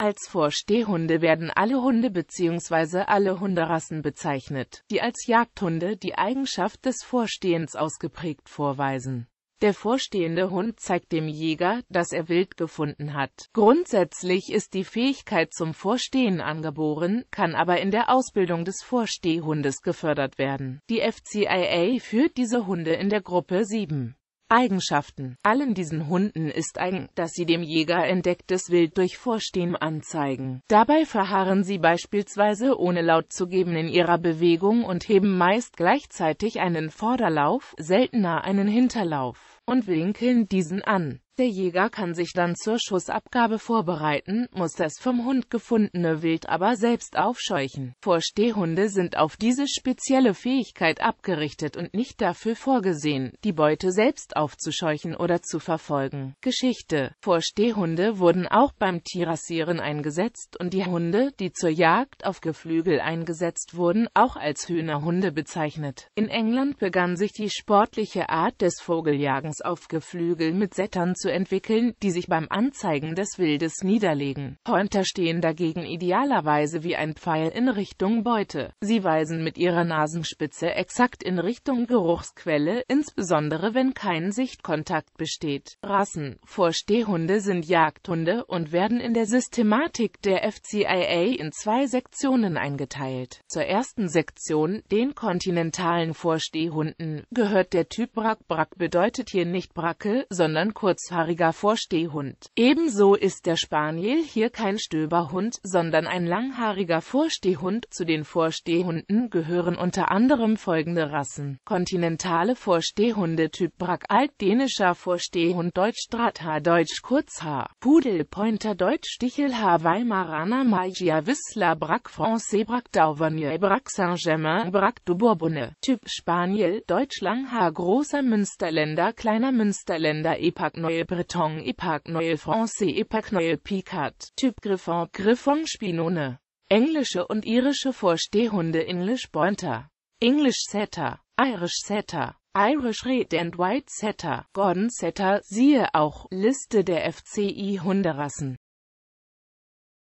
Als Vorstehhunde werden alle Hunde bzw. alle Hunderassen bezeichnet, die als Jagdhunde die Eigenschaft des Vorstehens ausgeprägt vorweisen. Der vorstehende Hund zeigt dem Jäger, dass er Wild gefunden hat. Grundsätzlich ist die Fähigkeit zum Vorstehen angeboren, kann aber in der Ausbildung des Vorstehhundes gefördert werden. Die FCIA führt diese Hunde in der Gruppe 7. Eigenschaften. Allen diesen Hunden ist eigen, dass sie dem Jäger entdecktes Wild durch Vorstehen anzeigen. Dabei verharren sie beispielsweise ohne laut zu geben in ihrer Bewegung und heben meist gleichzeitig einen Vorderlauf, seltener einen Hinterlauf, und winkeln diesen an. Der Jäger kann sich dann zur Schussabgabe vorbereiten, muss das vom Hund gefundene Wild aber selbst aufscheuchen. Vorstehhunde sind auf diese spezielle Fähigkeit abgerichtet und nicht dafür vorgesehen, die Beute selbst aufzuscheuchen oder zu verfolgen. Geschichte Vorstehhunde wurden auch beim Tierrasieren eingesetzt und die Hunde, die zur Jagd auf Geflügel eingesetzt wurden, auch als Hühnerhunde bezeichnet. In England begann sich die sportliche Art des Vogeljagens auf Geflügel mit Settern zu entwickeln, die sich beim Anzeigen des Wildes niederlegen. Pointer stehen dagegen idealerweise wie ein Pfeil in Richtung Beute. Sie weisen mit ihrer Nasenspitze exakt in Richtung Geruchsquelle, insbesondere wenn kein Sichtkontakt besteht. Rassen Vorstehhunde sind Jagdhunde und werden in der Systematik der FCIA in zwei Sektionen eingeteilt. Zur ersten Sektion, den kontinentalen Vorstehhunden, gehört der Typ Brack. Brack bedeutet hier nicht Bracke, sondern kurzhaarig langhaariger Vorstehhund. Ebenso ist der Spaniel hier kein Stöberhund, sondern ein langhaariger Vorstehhund. Zu den Vorstehhunden gehören unter anderem folgende Rassen. Kontinentale Vorstehhunde Typ Brack Altdänischer Vorstehhund Deutsch Drahthaar Deutsch Kurzhaar Pudel Pointer Deutsch Stichelhaar Weimaraner Magia Whistler Brack Français Brack d'Auvergne Brack Saint-Germain Brack du Bourbonne Typ Spaniel Deutsch Langhaar Großer Münsterländer Kleiner Münsterländer Epac Neue Breton Epac Noël Français Epac Noël Picard Typ Griffon Griffon Spinone Englische und irische Vorstehhunde English Pointer English Setter Irish Setter Irish Red and White Setter Gordon Setter Siehe auch Liste der FCI Hunderassen